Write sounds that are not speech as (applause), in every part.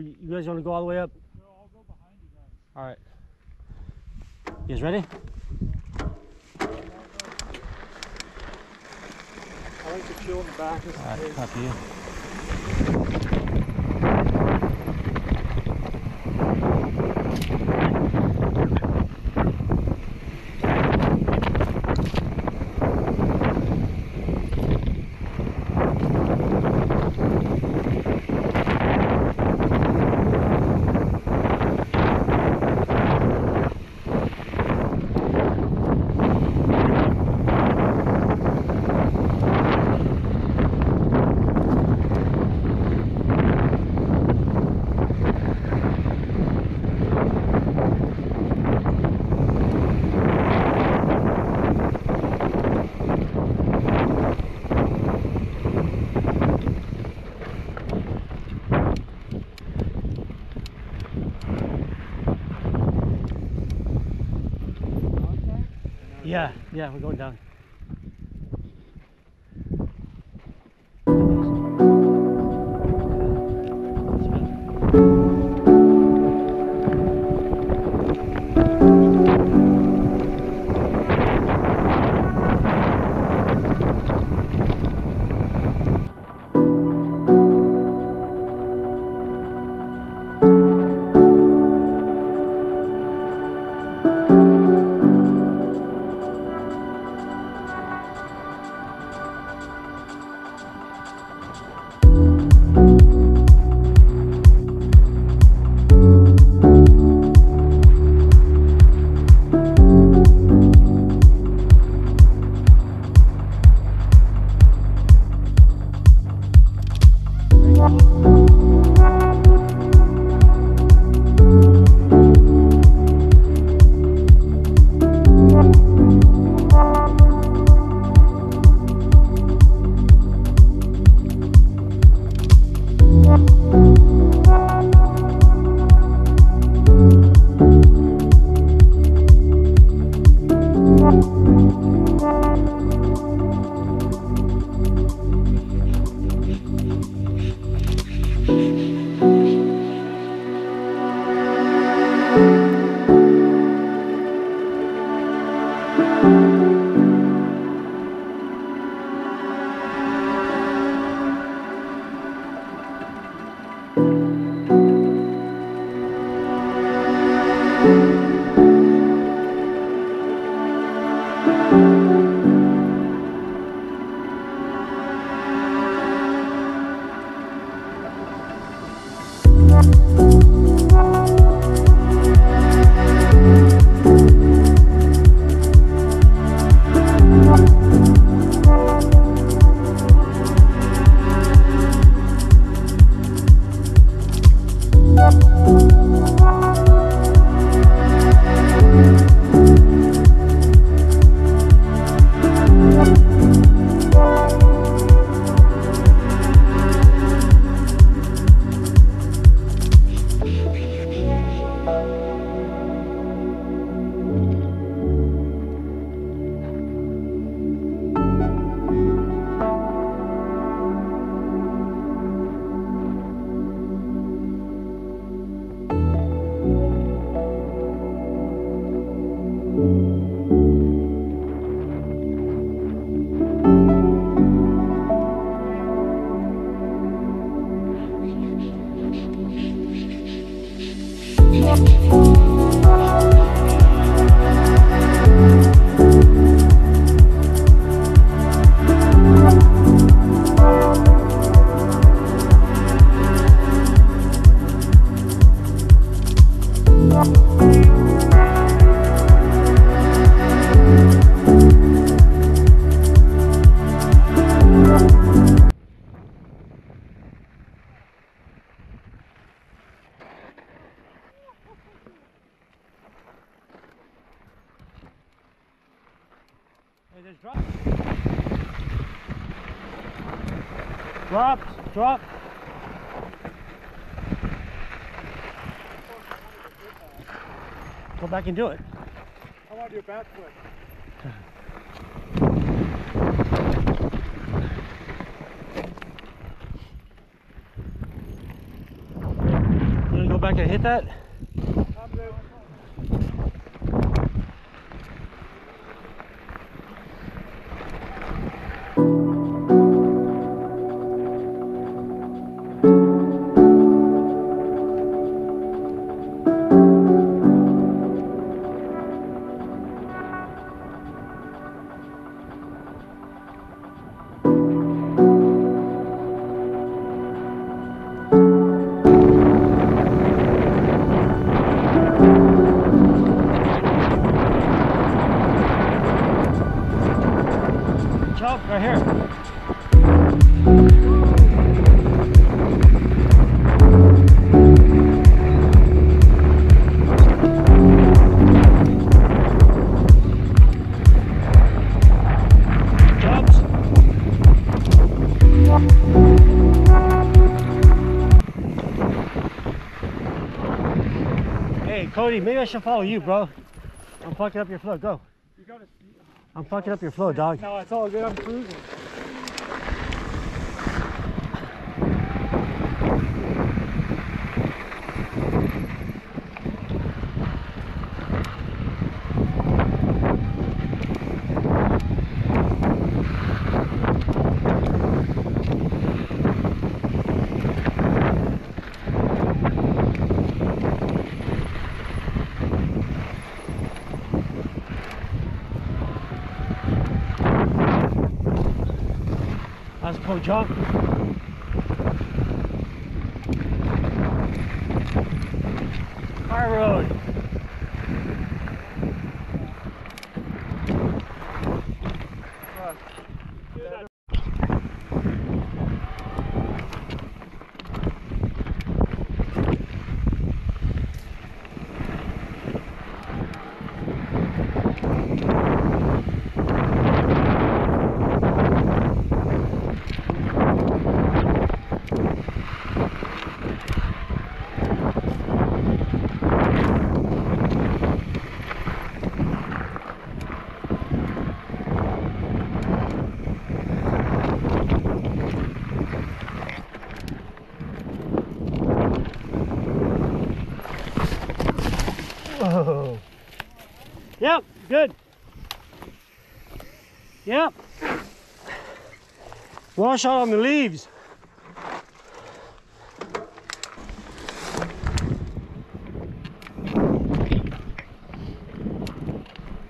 or you guys want to go all the way up? No, I'll go behind you guys. All right. You guys ready? I like to chill in the back All right, case. copy you. Yeah, we're going down. There's drops. Drops, drop. Go back and do it. I want to do a backflip. back and hit that? Cody, maybe I should follow you, bro. I'm fucking up your flow. Go. You gotta. I'm fucking up your flow, dog. No, it's all good. I'm cruising. That's a cool jump. Fire road. Yep, good. Yep. Wash out on the leaves.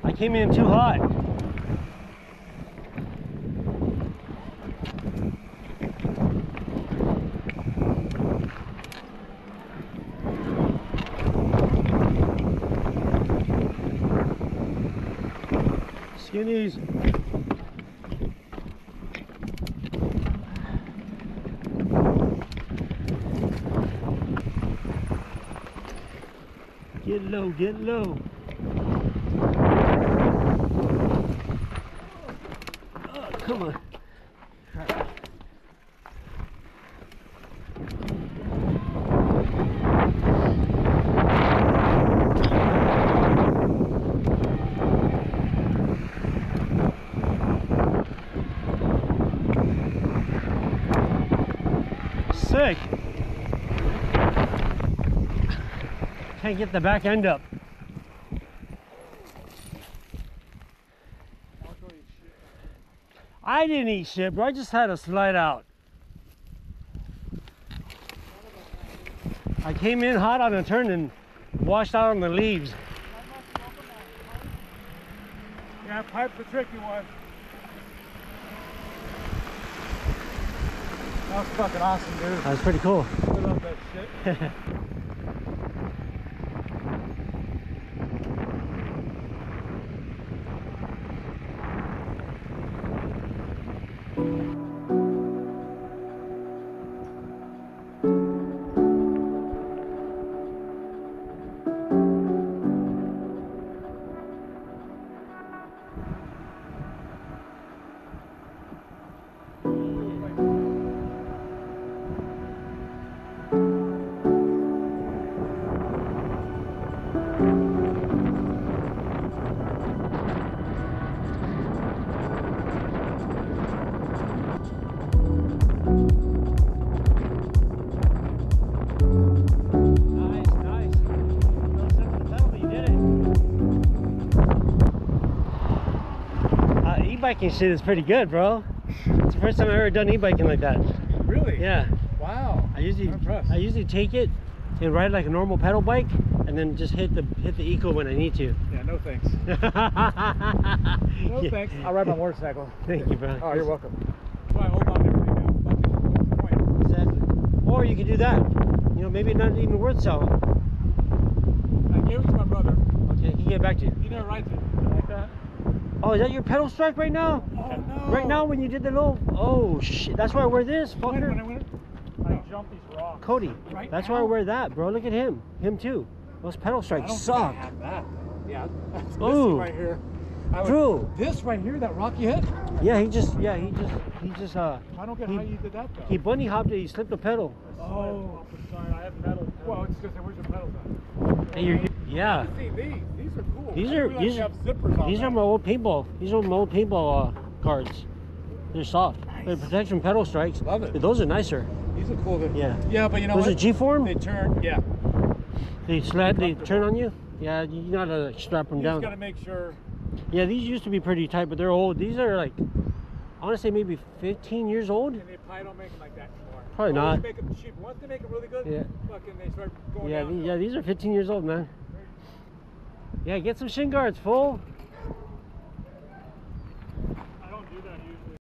I came in too hot. Skinnies. Get low, get low. Oh, come on. Sick. Can't get the back end up. I didn't eat shit, bro. I just had a slide out. I came in hot on a turn and washed out on the leaves. Yeah, pipe's a tricky one. That was fucking awesome, dude. That was pretty cool. I love that shit. (laughs) e-biking shit is pretty good, bro. It's the first time I've ever done e-biking like that. Really? Yeah. Wow. I usually I'm. I usually take it and ride like a normal pedal bike and then just hit the hit the eco when I need to. Yeah, no thanks. (laughs) no No thanks. I'll ride my motorcycle. Thank you, bro. Oh, you're welcome. So I hold on to everything now. Fucking, what's the point? Exactly. Or you could do that. You know, maybe not even worth selling. I gave it to my brother. Okay, he get back to you. He never rides it. You like that? Oh, is that your pedal strike right now? Oh, no. Right now when you did the little Oh shit, that's why I wear this, When, when I fucker. went, I jumped these rocks. Cody. Right that's why I wear that, bro. Look at him. Him too. Those pedal I strikes suck. I. Yeah. (laughs) This Ooh. right here. I would- This right here, that rock you hit. Yeah, he just yeah, he just he just uh I don't get He- how you did that though. he bunny hopped it, he slipped a pedal. Oh. I have metal. Well, it's just where's your pedals at? Hey, you're, yeah. These? Are. These are- these- are my old paintball. These are my old paintball uh, cards. They're soft. They're protection pedal strikes. Love it. Those are nicer. These are cool. Yeah. Yeah, but you know Those what? are G form. They turn. Yeah. They slide. They turn on you. Yeah, you you gotta strap them You down. just gotta make sure. Yeah, these used to be pretty tight, but they're old. These are like, I want to say maybe 15 years old. And they probably don't make them like that anymore. Probably not. Make them cheap. Once they make them really good, Yeah. fucking they start going Yeah, down. yeah, these are 15 years old, man. Yeah, get some shin guards, fool.